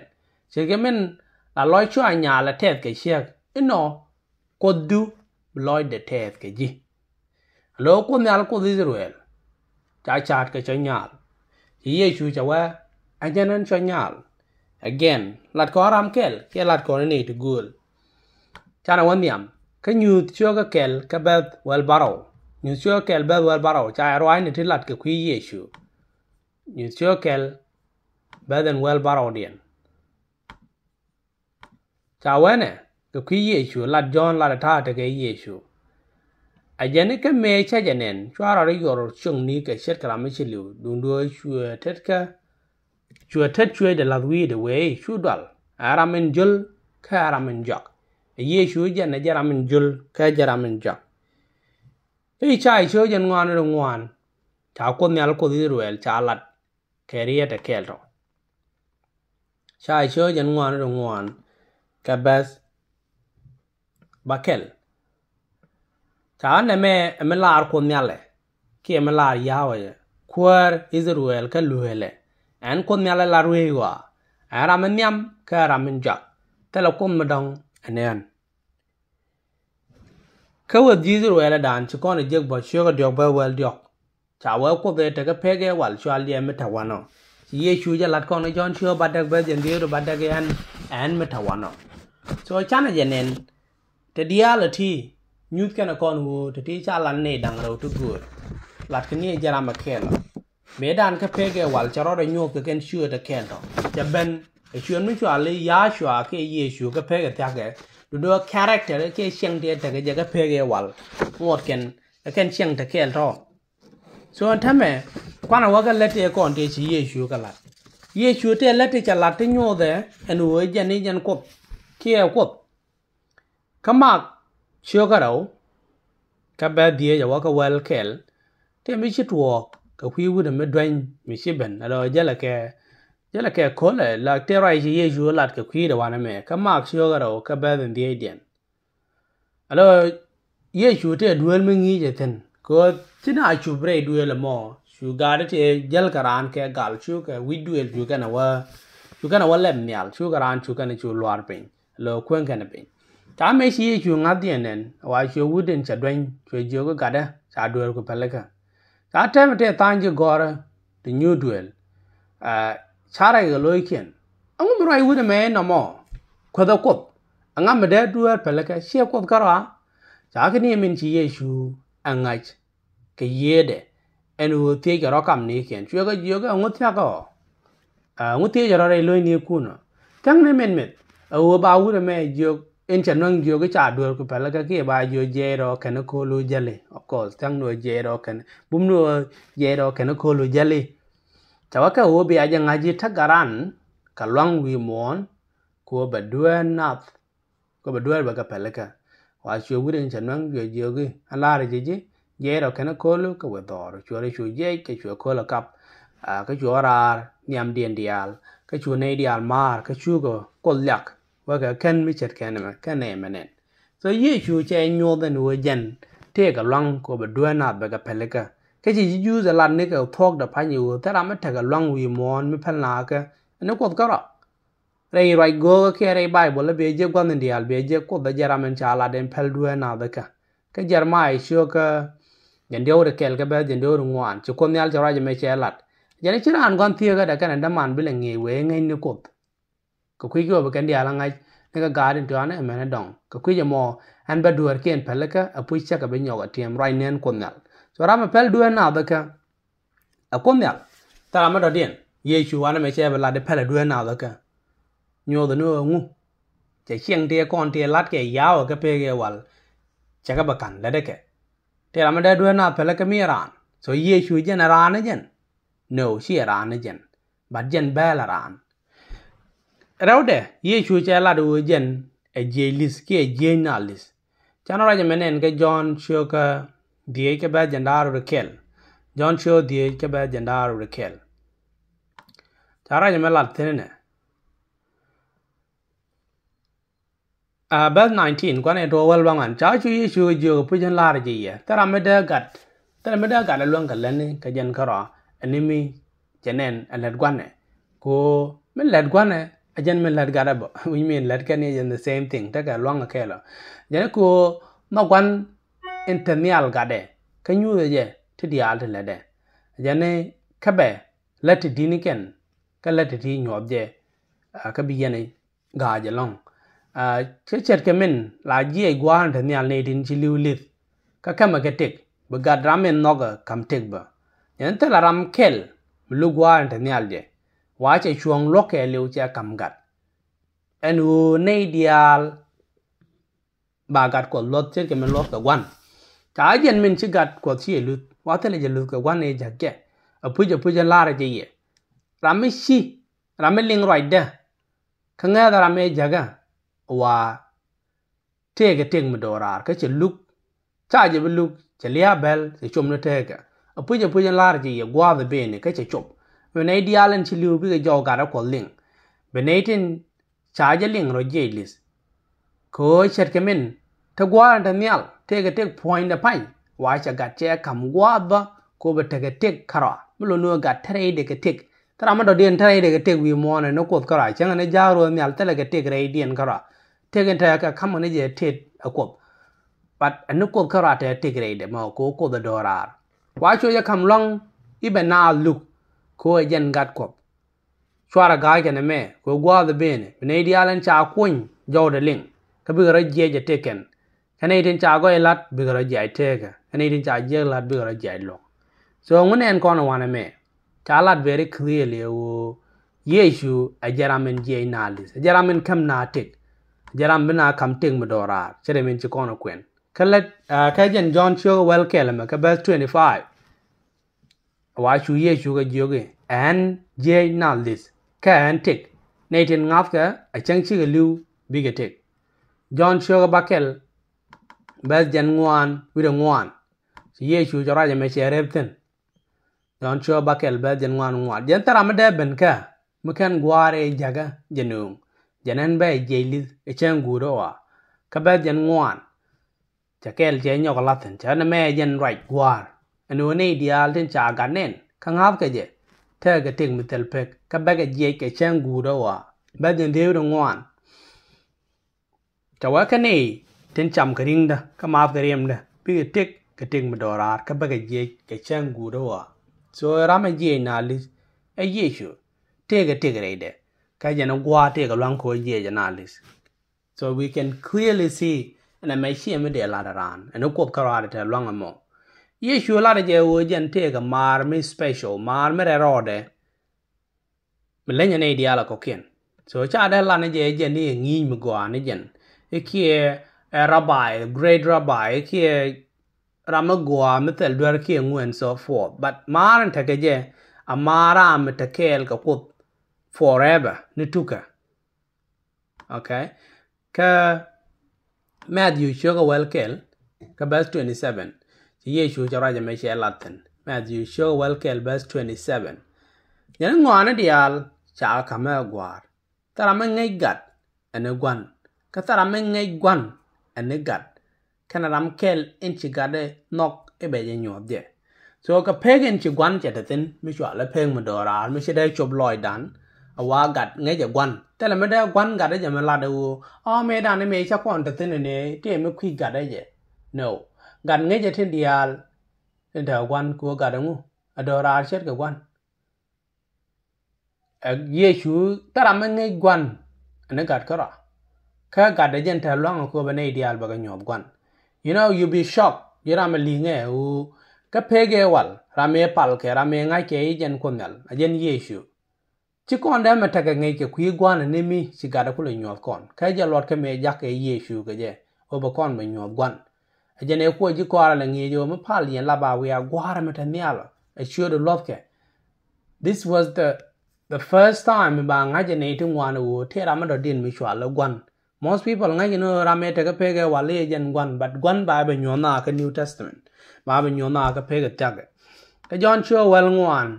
chet ke men la loy chu anya la tet ke shek ino ko du loy de tet ke ji lo ko nyal ko israel cha chat ke chanyal ye chu cha wa cho nhà. again lat ko ram kel ke lat ko ni to gul chana wan yam ka nyu chyo ka kel ka beth wel baro nyu chyo kel beth wel baro cha roi ni tilat ke kwi yeshu nyu chyo kel beth en wel baro dien cha wene ke kwi yeshu lat john lat ta te ke yeshu ajani ka me cha janen chwara ri yor chung ni ke shet kram chi lu dun do shu tet ka chùa thết chùa de la wi de we chu dal aramen jul ka aramen jok ye chu je na jaramen jul, ka jaramen jak ei chai chu jen ngwan. Ro ngwan ta ko nyal ko di ruel cha lat keria de kelro. Chai chu jen ngwan. Ro ngwan ka bas bakel ta ne me me lar ko nyale ki me lar yawe kuar israel ka luhele an kon nyala la ruwa ara men nyam ka ara men ja tela kon madong anen kawa dizir jizu wela dan ci kon jeg bo shoga diok ba wel diok cha wa ko de ta ka pege wal chwa lie me ci ye shu ja lat kon jon chu ba dak ba jen dio ba dak an an me tawano so chana jenen te diality nyut kana kon wo te ti cha lan ne dang ro tu gur lat kni jara ma kelo me dan ka pege wal charo da nyu ke ken shua da kendo ja ben e shua mi shu le ya shua ke ye shu ka pege ta ke do character ke sheng de ta ke ja ka pege wal ngot ken ken sheng ta kel ro so ta me kwana wa ka lete ko onte chi ye shu ka la ye shu te lete cha la te nyo de en wo ja ni jan ko ke ko kama shua ka ro ka ba die ja wa ka wel kel te mi chi tuok ka kwi wuda me dwen mi shiben alo jala ke ya la ke kole, la te rai ji ye ju la ke kwi da wana me, ka mak shi yoga ro ka ba den die den alo, ye ju te duel me ngi je ten, ko tina chu bre duel mo chu ga de te jal karan ke gal chu ke wi duel, ju kana wa chu kana wa lem nyal chu karan chu kana chu lwar pin, lo kwen kana pin. Ta me shi ye ju ngadien nen wa chu wuden cha dwen chu ju ga da cha duel ko peleka ka. Tem te tanji gore the new duel. Uh chara ga loiken ang mro ai wude me na mo ko da kop anga me da duar pele ka she ko kara cha ke ni min chi yeshu angach. Ke yede. En wo tie ga ro kam ni kien. Chue ga yo ga ngut ya ko. A ngut tie ga ro re lo ni ku no tang ne men met. A wo ba wu me yo en cha nang yo ga cha duar ku pele ka ke ba yo je ro ken ko lu jale. Of course tang no je ro ken bum no je ro ken ko lu jale cha wobi aja ngaji tagaran kalwang wi mon ko ba nath ko ba baga peleka wa chue wu den cha nong yo yo gi ala re je je ro ken ko ka wedor dor chue re chue je ke chue ko kap. Ah, ka chue ra niam dien dial. Ka chue ne dial mar ka chue ko ko lyak wa ka ken mi chet ken ma ken ne menen so, ye chue che nyo den wo jen, te kalwang long ko ba nath baga peleka cái gì như giờ làm cái thuốc được phải nhiều thế là mới thật là loang vì mòn, mới phân là cái nó có cái đó. Rai rai go ke rai bible le beje gwan ndi al beje ko da jara men đem den pel duwe na da ka ka mà ai sho ka jende ore kel ka be jende ore ngwan ci ko nyal jara je me quan jene cái ran gwan này ga da kan da man bile ngi we ngai ni ko ko ku go be kan dia la ngai ne ka garin to ana me na dong ko ku je mo an ba anh ken pel ka apu cha ka be nyoga tiem rai nen ko nyal so rama pel duwe na da ka a ko nyal ta ma do dien ye chu ana me che ba la de pel duwe na da ka nyo da no ngu. Che chiang de kon te lat ke yao ke pe ge wal. Cha ka bakan la de ke. Te ra ma da duwe na pel ka mi ran so ye chu jen ran jen. No shi ran jen. Bat jen ba la ran raude ye chu che la du jen e je lis, ke je na lis. Chano ra menen ke john chu ka die ke ba jen daru de kel john chu die ke ba jen daru de kel chara je melat tene a bel 19 kwane to wal wangan. Cha chu ye chu jo pu jen lar ji ye tara me da gat. Tara me da gat luang ka lene ka jen kara enemy jenen alet gwane. Ko me let gwane ajen me let gada bo. We mean let kan ye the same thing. Ta ka luang ka lo. Jen ko no gwan internal gade kanyu de je ti di al le de. Jene kabe let di ni ken ka let di nyob je. Ah, ka bi yene ga je long. A che chet ke min, la ji e gwan ta nyal ne din chi liu lit ka kama ke tek ba ga dramen noga kam tek ba yan ta la ram kel lu gwan ta nyal je. Wa che chuang lo ke liu che kam gat. En u ne dial, ba gat ko lot che ke min lot ka gwan ta jen min chi gat ko chi lu wa ta le je lu ka gwan e ja ke a pu je pu je la ra je ye ram shi ram ling roi da ka nga da ram e jaga wa tege teg mi ra ka che luk cha je bi luk che lia bel se chum no tege a puje puje lar je ye gwa de bene ka che chop we nei dialen chi liu bi ga jo ga ra ko ling be nei tin cha je ling ro je lis ko chet ke min ta gwa ta nyal tege teg point da pai wa cha ga che kam gwa ba ko be tege teg kara mi lo no ga tre de ke teg tara ma do dien tre de ke teg wi mo ne no ko kara changa ne ja ro nyal tele ke teg re dien kara tegen ta ka kama ne je tet akop but anu ko kara ta tigre de ma ko ko da dorar wa cho ya kam long? Ibe na luk ko jen gat kop chwara ga ke ne me ko gwa de bene. Ne di alan cha kun jo de ling. Ka bi ra je je teken kane tin cha go elat bi ra je teka kane tin cha je lat bi ra je lo so ngune en kono wana me cha lat very clearly wo yeshu ajaramen je nalis ajaramen kam na tek jaram bina kam ting mi dorar chere min chikono kwen kalet uh, ka jen john cho well kelema ka bel 25 wa chu ye ga joge an je nalis ka an tik netin ngaf ka a chang chi ga lu bi john cho ga bakel bel jan ngwan wi ngwan si ye chu jara ja me chere ten john cho bakel bel jan ngwan ngwan jan tara ma de ben ka mukan gware jaga jenung janen be jeli e chen guro wa ka be jan ngwan cha kel che nyok laten cha na me jan right gwar anu ne dial tin cha ganen ka ngap ke je te ga ting mitel pek ka be ga je ke chen guro wa be jan de ngwan cha wa ka ne tin cham ka ring da ka ma ka rem da pi ka tik ka ting mi dorar ka be ga je ke chen do wa so ra me je na li a ye shu te ka tik re de ka jana gwa te ka lang ko ye jana li so we can clearly see and I may see me de la ran and ko ka ra de lang mo ye shu la de je wo jen te ka mar mi special mar me re ro de me le nya ne dia la ko ken so cha de la ne je je ni ngi mi gwa ne jen e kie e rabai great rabbi, kie ramagoa metel dwer kie ngwen so forth. But maran takeje amara ka kakut forever ni nituka. Okay. Ka Matthew shoga well kel ka verse 27. Yeshu charaja meshe latin. Matthew shoga well kel verse 27. Yan ngwana dial cha kame gwar. Tara mengai gat ene gwan. Ka tara mengai gwan ene gat kana ram kel in ci gade nok e be je nyod de. So ka pegen ci gwan che tin, mi chwa le peg mo dora, mi che dai chob loy dan. A wa gat ngai je gwan te tele me da gwan gade je me la de wo o me da ne me cha kon te tin ne te me kwi gade je. No. Gat nge je tin dial e da gwan ko gat ngu. Adora che ke gwan Yesu tara me nge gwan ne gat kara ka gat de jen ta long ko ba ne dial ba nyob gwan you know you be shocked. Yira me linge u ka pege wal rame pal ke rame ngai ke jen konel ajen Yesu. Ci kon da mata ngai ke kwi gwan ne mi ci gat ko le nyob kon. Ka je lot ke me jak e Yesu ke je o ba kon me nyob gwan ajen e ko ji ko ara le jo me pal yen la ba wi a gwara mata miala a sure the love ke. This was the the first time ba ngaje ne ti ngwana wo te rama do din mi shwa lo gwan most people nga no rame te ka pege wale yen gwan but gwan ba be nyona ka new testament. Ba be nyona ka pege tage ka john chua wel ngwan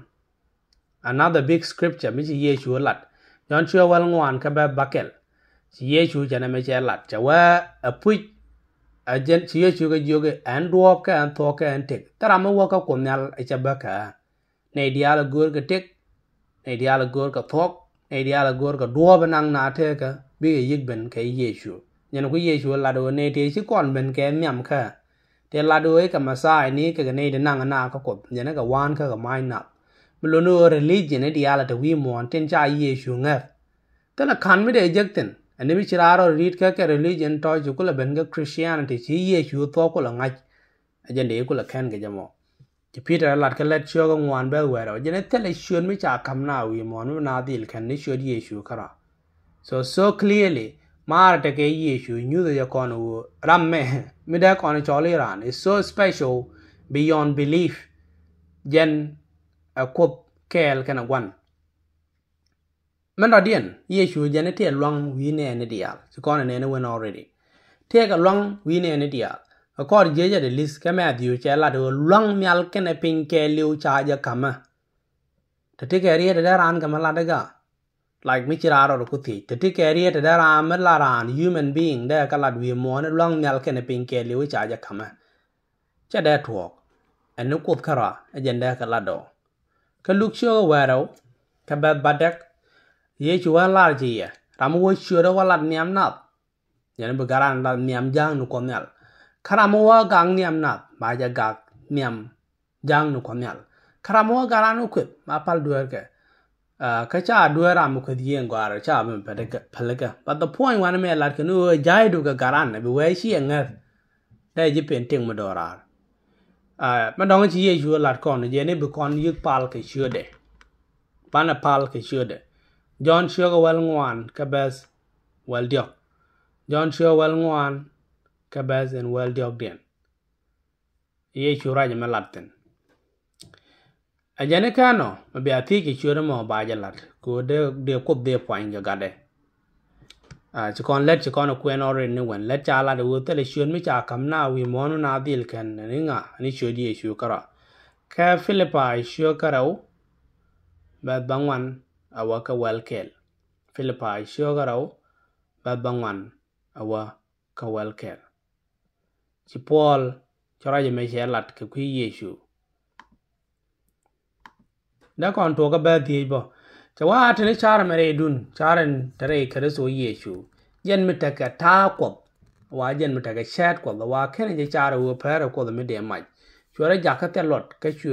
another big scripture mi ye chu lat john chua wel ngwan ka ba bakel chi ye chu jana me che lat cha wa a pui a jen chi ye chu ga joge an duop ka and to and an tek tara ma wa ka kunyal e cha ba ka ne diala gur ka tek ne diala gor ka thok ne diala gor ka duob nang na te ka bi ge yik ben ke yesu nyen ku yesu la do ne te chi kon ben ke myam ka te la do e ka masai ni ka ne de nang na ka ko nyen ka wan ka ka mai na luôn no religion ne diala te wi mon ten cha yesu nga te la kan mi de jek ten ane bi rồi read ka cái religion to ju ku la ben ga christianity chi yesu to ko la ngai ajen de ku la ken ga jamo ti peter lat ka let shoga ngwan bel wero jene tele shun mi cha kam na wi mon na dil kan ni shod yesu kara so so clearly marte ke Yeshu nyu de kon wo ramme mi da kon choli ran. Is so special beyond belief. Jen, a kop kel kana wan. men radien Yeshu jen te long wi ne ne dial. So kon ne ne wen already. Te ka long wi ne ne dial. Akor jeja de list ke Matthew che la do long mial kene pin ke liu cha ja kama te te ke rie de ran kama la de ga like mi chira ro ku ti te e te ke rie da ra me la ran human being de ka la wi mo ne long nal ke ne pin ke li wi cha ja kama cha da thuok. En nu kut kara e jen da ka la do. Ka luk sho wa ro, ka ba ba dak ye chu wa la ji ya ra mo wo shu ro wa la niam na yen bu garan la niam jang nu ko nyal wa gang niam na ma ja ga niam jang nu konyal karamowa nu ku ma pal duer ke uh, ka cha duer am ko dien gwara cha ben pedega pelega but the point one me lat ke nu jai du ga garan ne be we shi ngar da ji pen ting mo dora uh, ma dong chi ye ju lat kon je ne be kon yik pal ke shue de pana pal ke shue de john shue ga wel ngwan ka bes wel diok john shue wal ngwan ka kabas en wal diok den ye chu ra chura me latten ajane kano mabe athi ki chura mo ba jalat. Ko de de ko de point ga gade. A ci kon let ci kon ko en ore ni wen. Let cha la de wo tele shun mi cha kam na wi mo no na dil ken. Ni nga ni shu di shu kara. Ka philippa shu kara o ba bangwan awa ka wel kel. Philippa shu kara o ba bangwan awa ka wel kel. Ci Paul choraje me che lat ke kwi Yesu da kon to ga ba di bo ta wa ta ne chara mare dun charan tare kare so Yesu jen mi ta ka ta ko wa jen mi ta ka chat ko wa ken je chara wo pere ko da mi de mai chu ra ja ka te lot ka chu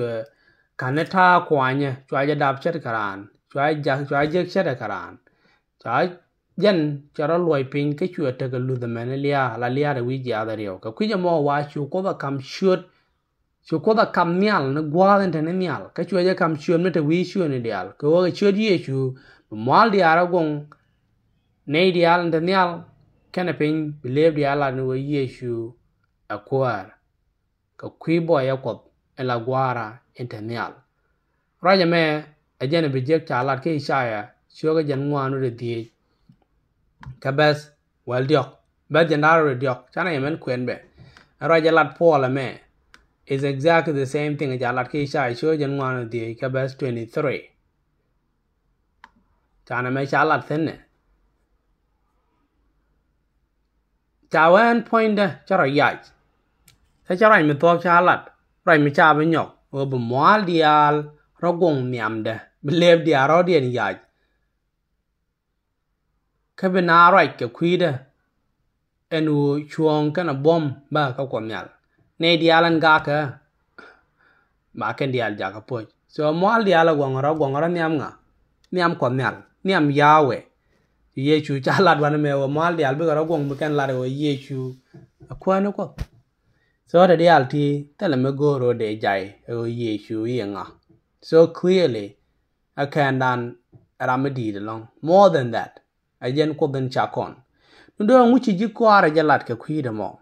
ka ne ta ko anya chu ja dap chet karan chu ja chu ja chet karan cha jen chara loy pin ka chu ta ga lu the man lia la lia da wi ja da rio ka ku ja mo wa chu ko ba kam shoot chu ko da kam nyal na gwa den te nyal ka chua ja kam shoot me te wi shu ni dial. Ko wa chu di chu mal di ara gong nei dial de nyal kana pin believe di ala ni wi yeshu akwar ka kwi bo ya ko ela gwara internal raja me ajene bijek chalat ke ishaya shoga jan ngwanu de die ka bes wel diok bes jandaro de diok chana yemen kwen be. Raja lat pola me is exactly the same thing as ke ishaya shoga jan ngwanu de ka bes 23 chana me chalat thenne. Chawan point charo yach sa charo mi to chalat rai mi cha be nyok o bu mwal dial rogong niamde beleb dia ro dien yach ka be na rai ke kwida enu chuong kana bom ba ka ko nyal ne dialan gaka. Ma ken dial ja ka poch so mwal dial gong ro gong ro niam nga. Niam ko nyal niam yawe. Ye chu cha lat wan me wo mwal dial be ro gong be ken lat wo ye chu akwana ko so da dial ti tele me go ro de jai e o ye chu ye nga. So, clearly, a can dan ramadi long. More than that ajen ko ben chakon. Ndo nguchi ji kwara jalat ke kuida mo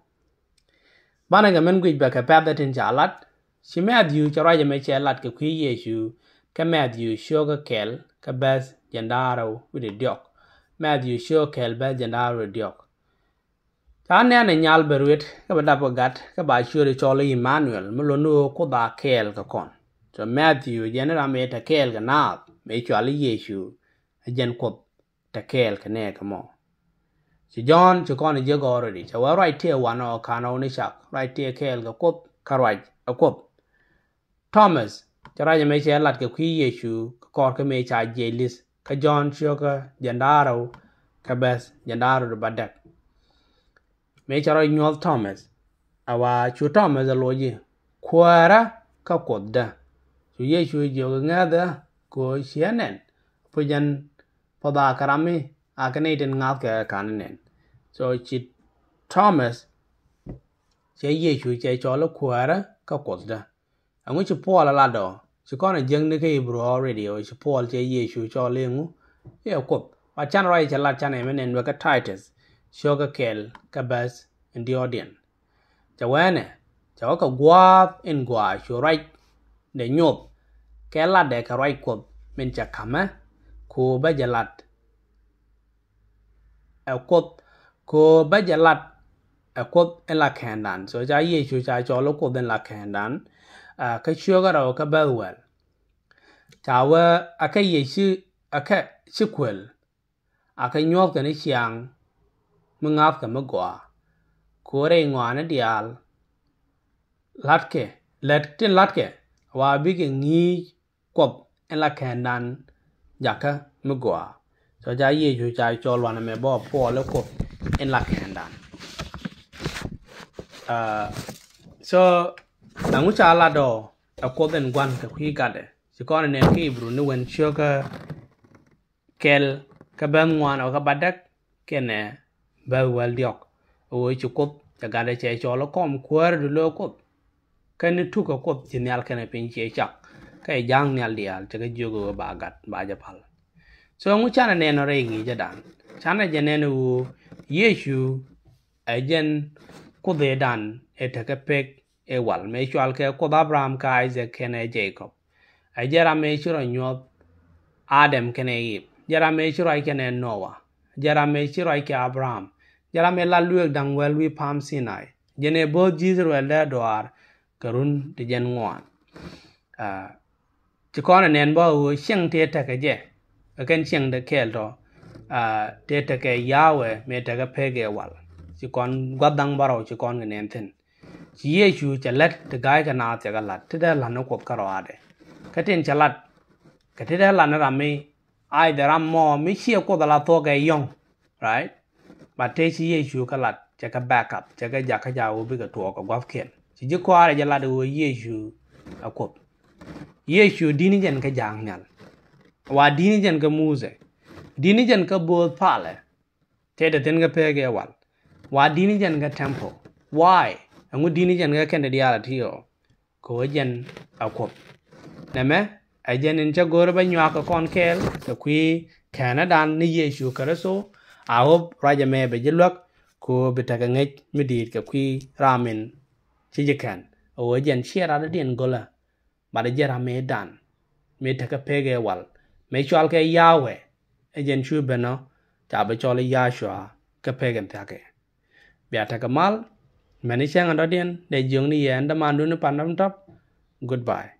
bana ga men gwej ba ka pa datin jalat si Matthew cha raja me chelat ke kwi yesu. Ka Matthew shoga kel, ka bas jandaro with diok. Matthew shoga kel ba jandaro diok. Ta ne ne nyal berwet ka ba dapo gat, ka ba shure cholo Emmanuel mulo no ko da kel ka kon. So Matthew jenera me ta kel ka na me chwali yesu jen ko ta kel ka ne ka mo si John si kon je rồi đi. so wa right here, one o kana oni shak right here kel ka kop ka right a kop Thomas chara ra me che lat ka cái yesu ka kor cái me cha jelis ka John sho ka jandaro ka bes jandaro de badak me chara nyol Thomas. Awa chu Thomas a loji kwara ka kodda su yesu je ga ngada ko sianen pujan pada karami akane den ngat ka kanen so chi Thomas che yesu che cholo kwara ka kodda angu chi Paul la do chi kona jeng ne ke Hebrew already o chi Paul che yesu cho lengu ye kop wa chan rai cha la chan e menen wa ka Titus shoga kel ka bas in the audience cha wane cha ka gwa in gwa shu rai de nyop ke la de ka rai kop men cha kama ko ba jalat a kop ko ba jalat a kop en la kandan so cha yesu cha cho lo ko den la kandan a ka shoga ro ka ba wel cha wa aka yesu aka chikwel aka nyop ka ni chiang mungap ka magwa kore ngwana dial latke let tin latke wa bige ngi kop en la kandan jaka magwa cho ja ye ju ja cho em me bo po le kop en la kandan uh so nangu cha la do a ko den gwan ka đấy. gade. Si kon ne ki bru ni wen cho ka kel ka ban ngwan o ka badak kene ba wal diok. O chu kop cha gade che cho lo kom kwer du lo Cái này tu ka kop ti nyal kene pin che chak. Ka jang nyal dial cái ka jogo ba gat, ba ja pal so, ngu chana neno re ngi jadan chana janenu ne yeshu ajen ku de dan e ta e pek e wal. Me chwal ke ko abraham ka isaac kene jacob. Ajera me chiro nyot adam kene yip jara me chiro kene noah jara me chiro ke abraham. Jara me la luek dang wel wi pam sinai. Jene bo jizr wel da doar karun de jen ngwan ah, a ti kona nen bo wu, sheng te ta ke je. Ken sheng de kel do a te ta ke yawe me ta ke pege wal ti kon gwadang baro ti kon ne nen ten ti ye chu cha let te gai ka na te ga lat te da la no ko karo ade ka ten cha lat ka te da la na ra me ai da ram mo mi chi ko da la to ke yong right ba te chi ye chu ka lat cha ka back up cha ka ja ka ja wo bi ka to ko gwa ken chi ji ko ara ja la de wo ye chu a ko ye chu dini jen ka jang nyal wa dini jen ka muze dini jen ka bo pale te de tin ga pege wal wa dini jan ga temple why angu dini jan ga kende diala tiyo ko jan akop neme ajen in cha gor ba nywa ka kon kel to kwi canada ni yesu karaso a hop raja me be jilwak ko bitaka ngej midit ka kwi ramen chijikan o jen chiera da dien gola bada jera me dan me taka pege wal mechual ke yawe ejen chu beno ta be chole ya shwa ke pegen ta ke bya ta kamal mani chang andodien de jong ni yan da mandu ne panam top goodbye